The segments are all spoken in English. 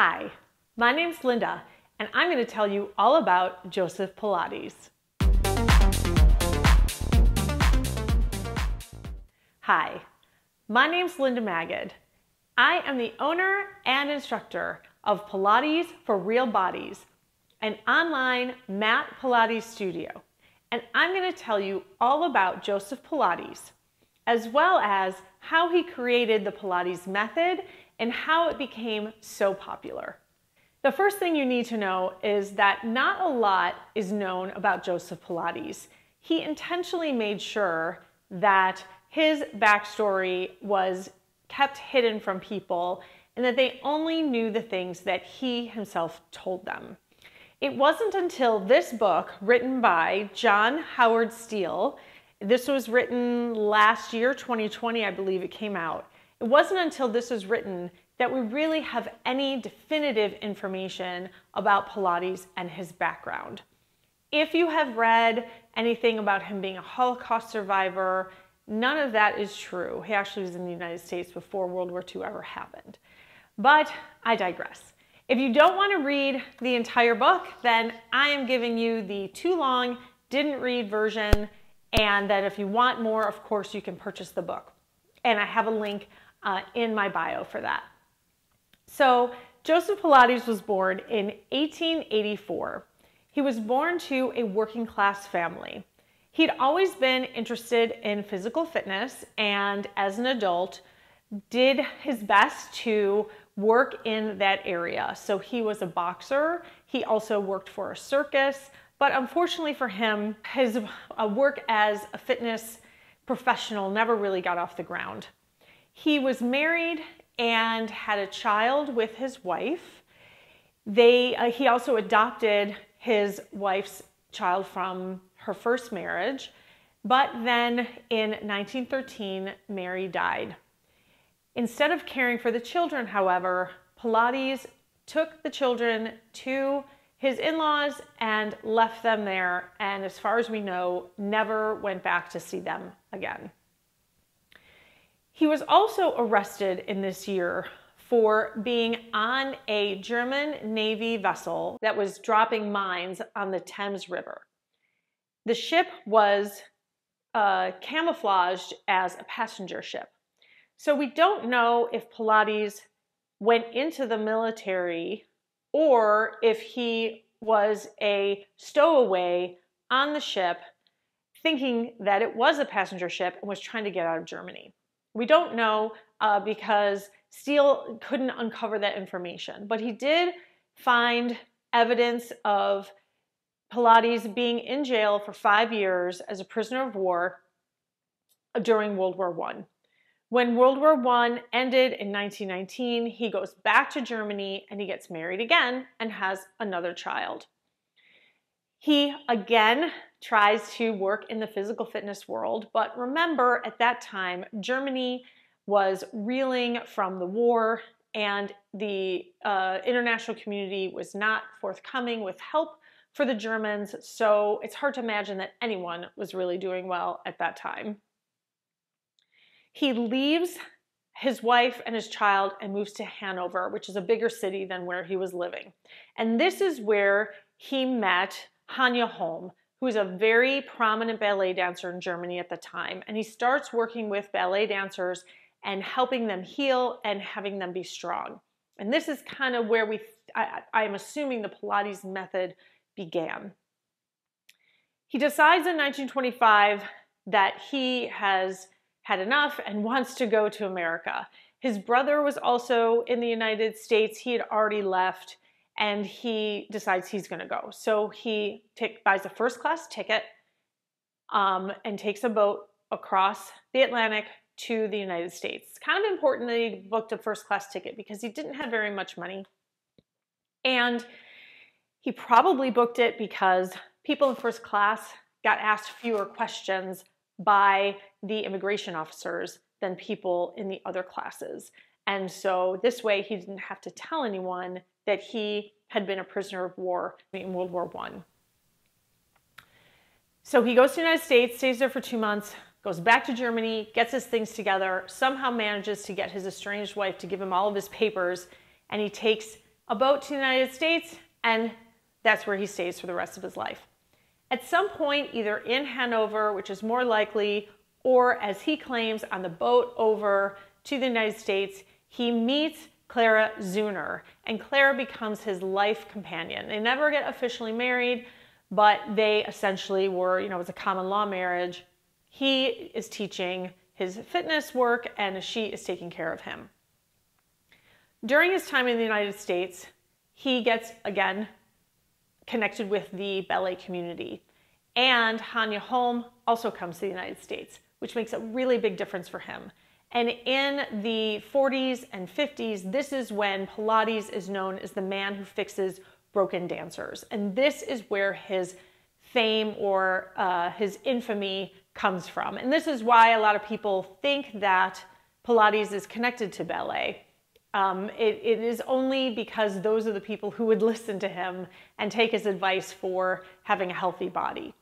Hi, my name's Linda, and I'm going to tell you all about Joseph Pilates. Hi, my name's Linda Magid. I am the owner and instructor of Pilates for Real Bodies, an online mat Pilates studio. And I'm going to tell you all about Joseph Pilates, as well as how he created the Pilates method and how it became so popular. The first thing you need to know is that not a lot is known about Joseph Pilates. He intentionally made sure that his backstory was kept hidden from people and that they only knew the things that he himself told them. It wasn't until this book, written by John Howard Steel, this was written last year, 2020, I believe it came out. It wasn't until this was written that we really have any definitive information about Pilates and his background. If you have read anything about him being a Holocaust survivor, none of that is true. He actually was in the United States before World War II ever happened. But I digress. If you don't want to read the entire book, then I am giving you the too long, didn't read version. And then if you want more, of course, you can purchase the book. And I have a link uh, in my bio for that. So Joseph Pilates was born in 1884. He was born to a working class family. He'd always been interested in physical fitness and as an adult did his best to work in that area. So he was a boxer. He also worked for a circus, but unfortunately for him, his uh, work as a fitness professional never really got off the ground. He was married and had a child with his wife. They, uh, he also adopted his wife's child from her first marriage, but then in 1913, Mary died. Instead of caring for the children, however, Pilates took the children to his in laws and left them there, and as far as we know, never went back to see them again. He was also arrested in this year for being on a German Navy vessel that was dropping mines on the Thames River. The ship was uh, camouflaged as a passenger ship. So we don't know if Pilates went into the military or if he was a stowaway on the ship thinking that it was a passenger ship and was trying to get out of Germany. We don't know uh, because Steel couldn't uncover that information, but he did find evidence of Pilates being in jail for five years as a prisoner of war during World War I. When World War I ended in 1919, he goes back to Germany and he gets married again and has another child. He again tries to work in the physical fitness world, but remember at that time, Germany was reeling from the war and the uh, international community was not forthcoming with help for the Germans, so it's hard to imagine that anyone was really doing well at that time. He leaves his wife and his child and moves to Hanover, which is a bigger city than where he was living. And this is where he met Hanya Holm, who is a very prominent ballet dancer in Germany at the time. And he starts working with ballet dancers and helping them heal and having them be strong. And this is kind of where we, I, am assuming the Pilates method began. He decides in 1925 that he has had enough and wants to go to America. His brother was also in the United States. He had already left and he decides he's going to go. So he take, buys a first class ticket um, and takes a boat across the Atlantic to the United States. It's kind of important that he booked a first class ticket because he didn't have very much money. And he probably booked it because people in first class got asked fewer questions by the immigration officers than people in the other classes. And so this way he didn't have to tell anyone that he had been a prisoner of war in World War I. So he goes to the United States, stays there for two months, goes back to Germany, gets his things together, somehow manages to get his estranged wife to give him all of his papers, and he takes a boat to the United States, and that's where he stays for the rest of his life. At some point, either in Hanover, which is more likely, or as he claims on the boat over to the United States, he meets Clara Zeuner, and Clara becomes his life companion. They never get officially married, but they essentially were, you know, it was a common law marriage. He is teaching his fitness work, and she is taking care of him. During his time in the United States, he gets, again, connected with the ballet community. And Hanya Holm also comes to the United States, which makes a really big difference for him. And in the 40s and 50s, this is when Pilates is known as the man who fixes broken dancers. And this is where his fame or uh, his infamy comes from. And this is why a lot of people think that Pilates is connected to ballet. Um, it, it is only because those are the people who would listen to him and take his advice for having a healthy body.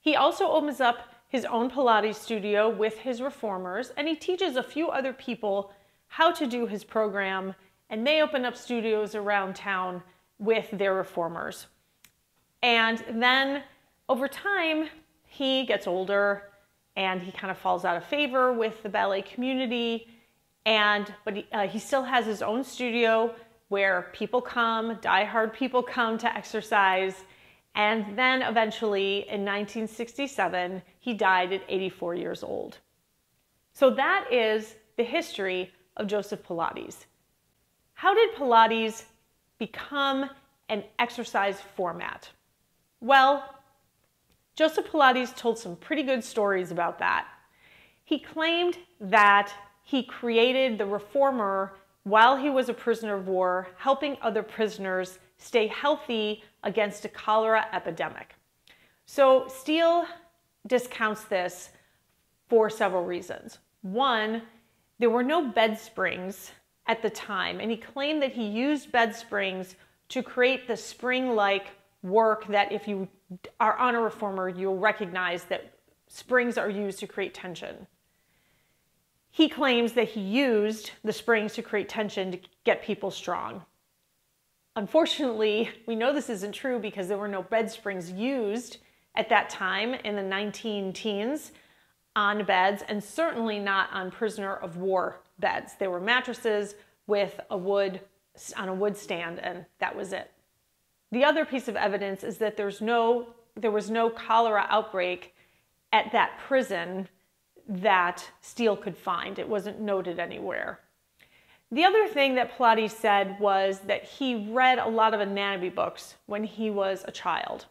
He also opens up his own Pilates studio with his reformers, and he teaches a few other people how to do his program, and they open up studios around town with their reformers. And then over time, he gets older and he kind of falls out of favor with the ballet community and but he, uh, he still has his own studio where people come, die-hard people come to exercise. And then eventually in 1967, he died at 84 years old. So that is the history of Joseph Pilates. How did Pilates become an exercise format? Well, Joseph Pilates told some pretty good stories about that. He claimed that he created the reformer while he was a prisoner of war, helping other prisoners stay healthy against a cholera epidemic. So Steel discounts this for several reasons. One, there were no bed springs at the time, and he claimed that he used bed springs to create the spring-like work that if you are on a reformer, you'll recognize that springs are used to create tension. He claims that he used the springs to create tension to get people strong. Unfortunately, we know this isn't true because there were no bed springs used at that time in the 19 teens on beds and certainly not on prisoner of war beds. They were mattresses with a wood on a wood stand and that was it. The other piece of evidence is that there's no there was no cholera outbreak at that prison that Steel could find. It wasn't noted anywhere. The other thing that Pilates said was that he read a lot of anatomy books when he was a child.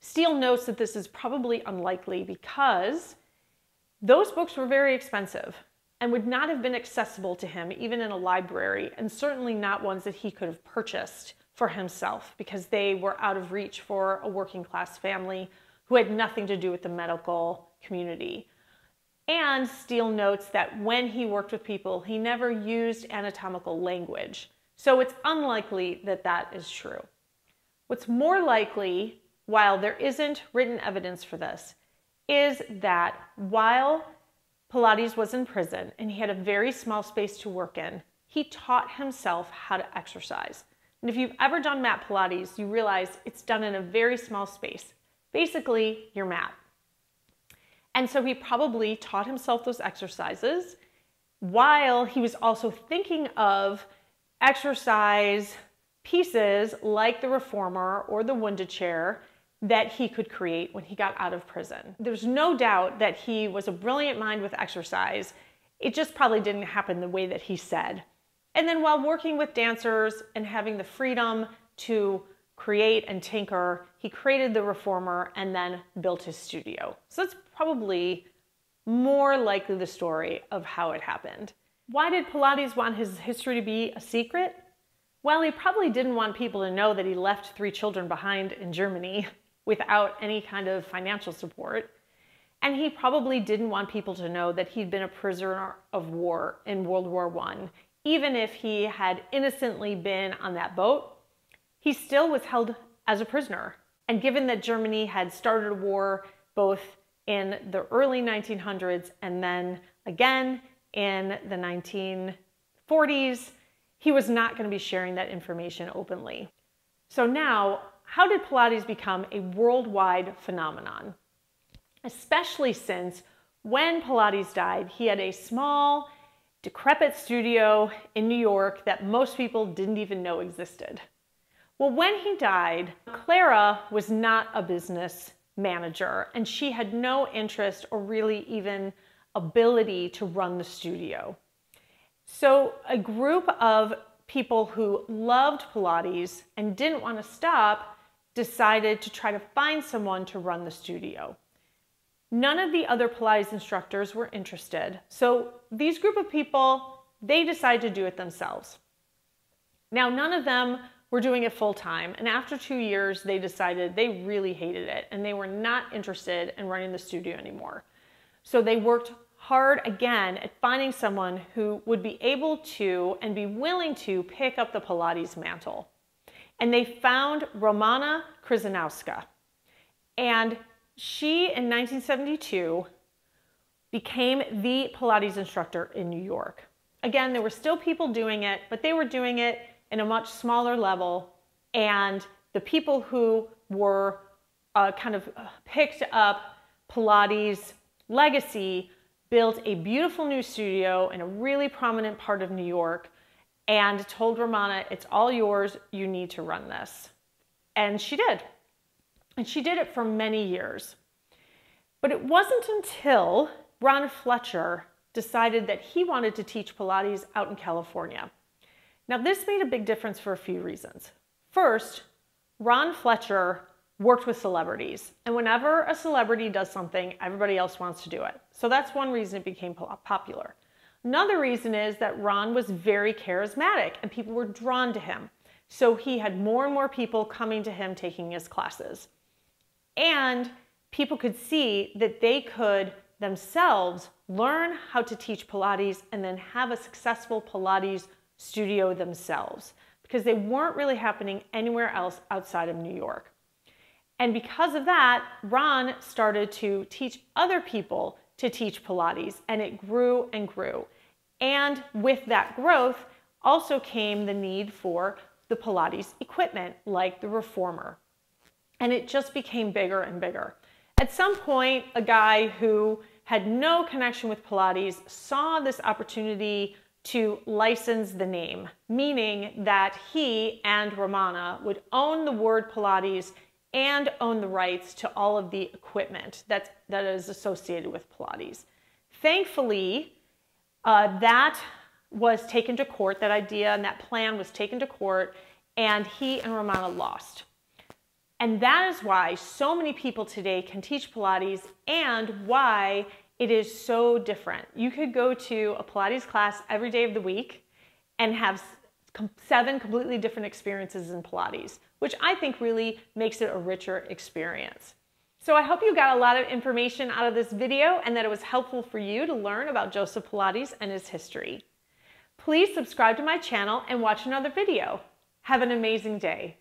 Steel notes that this is probably unlikely because those books were very expensive and would not have been accessible to him even in a library, and certainly not ones that he could have purchased for himself because they were out of reach for a working class family who had nothing to do with the medical community. And Steel notes that when he worked with people, he never used anatomical language. So it's unlikely that that is true. What's more likely, while there isn't written evidence for this, is that while Pilates was in prison and he had a very small space to work in, he taught himself how to exercise. And if you've ever done mat Pilates, you realize it's done in a very small space. Basically, your mat. And so he probably taught himself those exercises while he was also thinking of exercise pieces like the reformer or the Wunda Chair that he could create when he got out of prison. There's no doubt that he was a brilliant mind with exercise. It just probably didn't happen the way that he said. And then while working with dancers and having the freedom to create and tinker, he created the reformer and then built his studio. So that's probably more likely the story of how it happened. Why did Pilates want his history to be a secret? Well, he probably didn't want people to know that he left three children behind in Germany without any kind of financial support. And he probably didn't want people to know that he'd been a prisoner of war in World War I. Even if he had innocently been on that boat, he still was held as a prisoner. And given that Germany had started a war both in the early 1900s and then again in the 1940s, he was not going to be sharing that information openly. So now, how did Pilates become a worldwide phenomenon? Especially since when Pilates died, he had a small, decrepit studio in New York that most people didn't even know existed. Well, when he died, Clara was not a business manager and she had no interest or really even ability to run the studio. So, a group of people who loved Pilates and didn't want to stop decided to try to find someone to run the studio. None of the other Pilates instructors were interested. So these group of people, they decided to do it themselves. Now, none of them were doing it full time. And after two years, they decided they really hated it and they were not interested in running the studio anymore. So they worked hard again at finding someone who would be able to and be willing to pick up the Pilates mantle. And they found Romana Kryzanowska. And she, in 1972, became the Pilates instructor in New York. Again, there were still people doing it, but they were doing it in a much smaller level. And the people who were uh, kind of picked up Pilates legacy built a beautiful new studio in a really prominent part of New York and told Romana, it's all yours, you need to run this. And she did. And she did it for many years. But it wasn't until Ron Fletcher decided that he wanted to teach Pilates out in California. Now, this made a big difference for a few reasons. First, Ron Fletcher worked with celebrities. And whenever a celebrity does something, everybody else wants to do it. So that's one reason it became popular. Another reason is that Ron was very charismatic and people were drawn to him. So he had more and more people coming to him taking his classes. And people could see that they could themselves learn how to teach Pilates and then have a successful Pilates studio themselves because they weren't really happening anywhere else outside of New York. And because of that, Ron started to teach other people to teach Pilates, and it grew and grew. And with that growth also came the need for the Pilates equipment, like the reformer. And it just became bigger and bigger. At some point, a guy who had no connection with Pilates saw this opportunity to license the name, meaning that he and Romana would own the word Pilates and own the rights to all of the equipment that, that is associated with Pilates. Thankfully, uh, that was taken to court, that idea and that plan was taken to court, and he and Romana lost. And that is why so many people today can teach Pilates and why it is so different. You could go to a Pilates class every day of the week and have seven completely different experiences in Pilates which I think really makes it a richer experience. So I hope you got a lot of information out of this video and that it was helpful for you to learn about Joseph Pilates and his history. Please subscribe to my channel and watch another video. Have an amazing day.